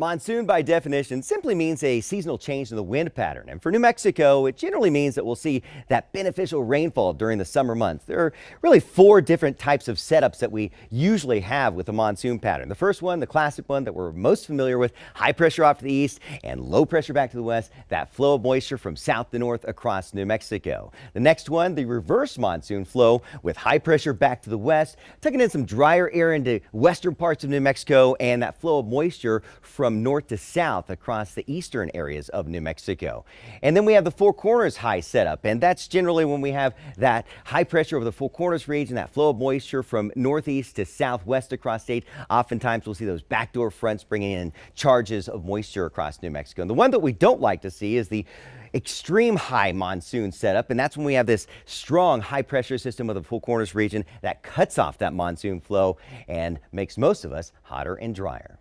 Monsoon, by definition, simply means a seasonal change in the wind pattern. And for New Mexico, it generally means that we'll see that beneficial rainfall during the summer months. There are really four different types of setups that we usually have with the monsoon pattern. The first one, the classic one that we're most familiar with, high pressure off to the east and low pressure back to the west, that flow of moisture from south to north across New Mexico. The next one, the reverse monsoon flow with high pressure back to the west, tucking in some drier air into western parts of New Mexico and that flow of moisture from from north to south across the eastern areas of New Mexico. And then we have the Four Corners high setup, and that's generally when we have that high pressure over the Four Corners region, that flow of moisture from northeast to southwest across state. Oftentimes we'll see those backdoor fronts bringing in charges of moisture across New Mexico. And the one that we don't like to see is the extreme high monsoon setup, and that's when we have this strong high pressure system of the Four Corners region that cuts off that monsoon flow and makes most of us hotter and drier.